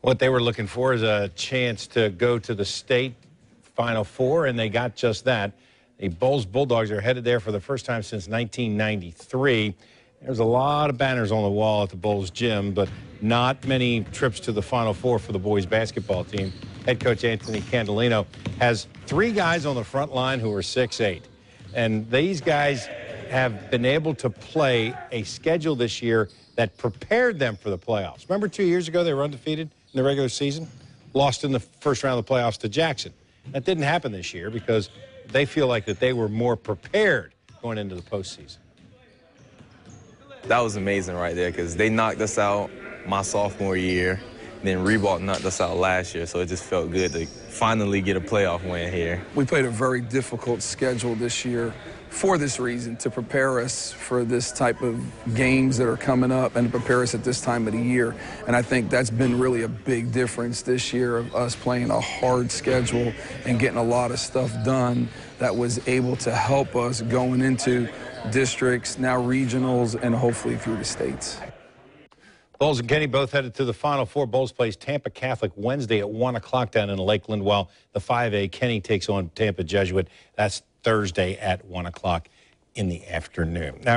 What they were looking for is a chance to go to the state Final Four, and they got just that. The Bolles Bulldogs are headed there for the first time since 1993. There's a lot of banners on the wall at the Bolles gym, but not many trips to the Final Four for the boys basketball team. Head coach Anthony Candolino has three guys on the front line who are 6'8. And these guys have been able to play a schedule this year that prepared them for the playoffs. Remember two years ago they were undefeated in the regular season? Lost in the first round of the playoffs to Jackson. That didn't happen this year because they feel like that they were more prepared going into the postseason. That was amazing right there because they knocked us out my sophomore year. Then Ribault knocked us out last year, so it just felt good to finally get a playoff win here. We played a very difficult schedule this year for this reason, to prepare us for this type of games that are coming up and to prepare us at this time of the year. And I think that's been really a big difference this year of us playing a hard schedule and getting a lot of stuff done that was able to help us going into districts, now regionals, and hopefully through the states. Bolles and Kenny both headed to the Final Four. Bolles plays Tampa Catholic Wednesday at 1 o'clock down in Lakeland, while the 5A Kenny takes on Tampa Jesuit. That's Thursday at 1 o'clock in the afternoon. Now,